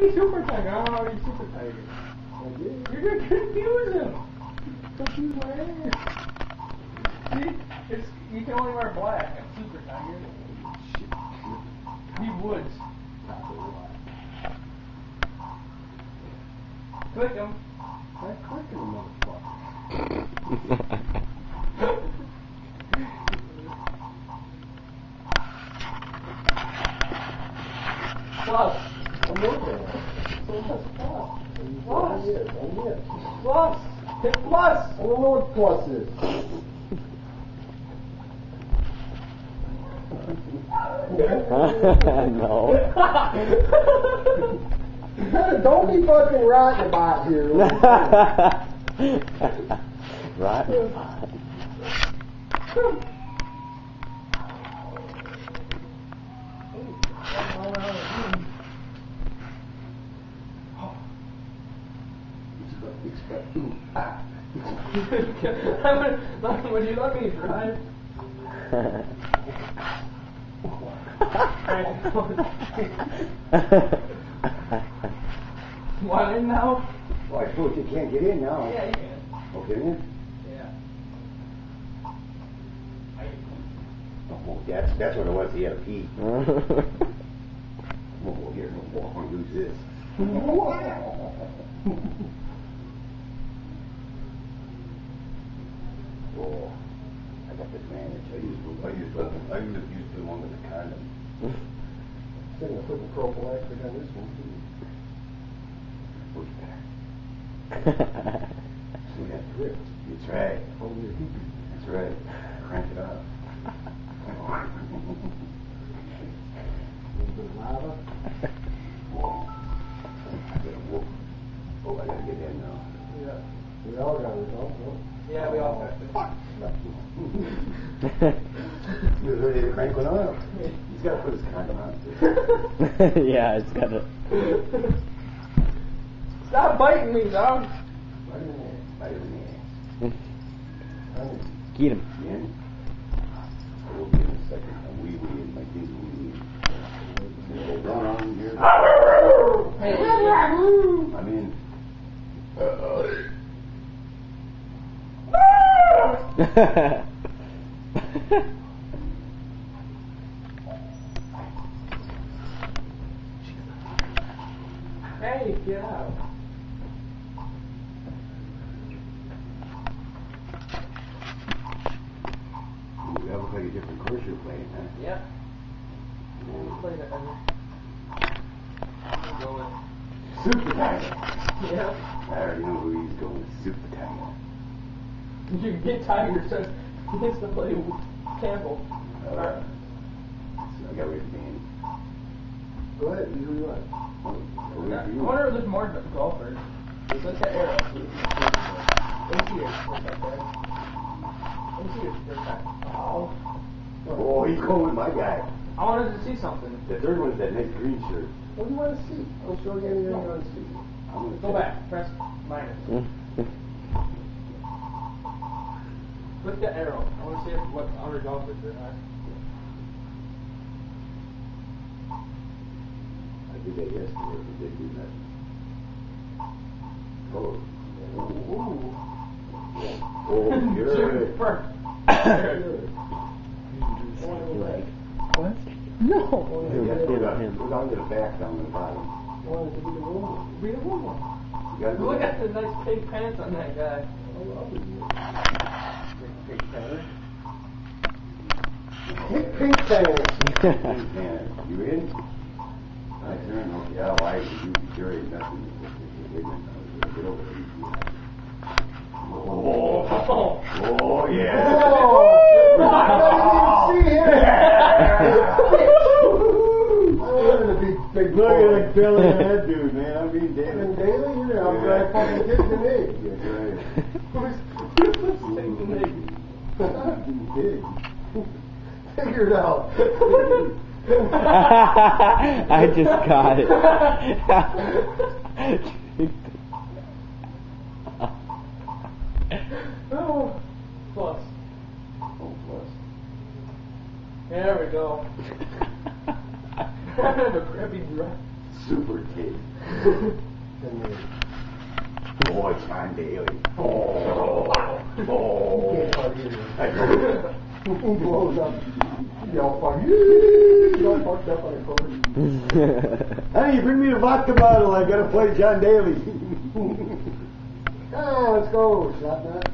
Super Tiger. I'm already Super Tiger. You're gonna confuse him. Confuse my ass. See, it's you can only wear black. I'm Super Tiger. He would. Click him. I click him, motherfucker. Plus. I'm looking at it. So much plus. Plus. Hit plus. I don't know what plus is. no. Don't be fucking rotting about here. Right. Would you let me drive? Want in now? Well, I suppose you can't get in now. Yeah, you can. Okay, then. Yeah. Oh, that's, that's what it was. He had a pee. Oh, gonna lose this. oh, I got this manage. I used to, I used to, used use the one with the condom. Thinking of putting prophylactic on this one too. Push back. See that grip? That's right. Oh, Hold your heat. That's right. Crank it up. A little bit of lava. Whoa. I gotta whoop. Oh, I gotta get in now. Yeah. We all got it, also. Yeah, we all got You're ready to crank one up. He's got to put his condom on too. yeah, it's got to. Stop biting me, dog. Right in the ass. In ass. Get him. in. I will be in a second. I'm wee wee in my dingy wee. Go down on here. Hey. I'm in. Hey, get out. Ooh, that looks like a different course you're playing, huh? Yep. Play that over. Go with. Super Tiger. Yep. I already know who he's going. With Super Tiger. You can get Tiger, so he gets to play with Campbell. Alright. So I got rid of Danny. Go ahead, you who you want. Oh, I wonder if there's more golfers. Let's look at arrows. Let me see yours. What's up there? Let me see yours. First. Oh. Oh, he's going with my guy. I wanted to see something. The third one's that nice green shirt. What do you want to see? I'll show you anything you want to see. I'm gonna Go check. back. Press minus. Click the arrow. I want to see if, what other golfers there are. I did that yesterday, but didn't do nothing. Oh. Ooh. Oh, you're Super. Good. what? No. You're You gotta good go at down, him. go down to back, down the bottom. Be the woman. You gotta go Look down. at the nice pink pants on that guy. Pink, pink pants. Pink pants. You in? I turn, okay, yeah, why would you sure ain't nothing. Get over here. Oh, oh, yeah. Oh. I didn't see him. Look at the belly of that dude, man. I mean, David. Daly, you're out there fucking kicking me. That's right. Big. Figure it out. I just got it. Oh. Plus. Oh, plus. There we go. I have a crappy dress. Super. Ten years. Boy, John Daly. Oh, oh. can't quite hear I it. Oh. blows up. You all fuck. You all fucked up on the corner. Bring me a vodka bottle. I gotta play John Daly. Ah, let's go. Shot nut.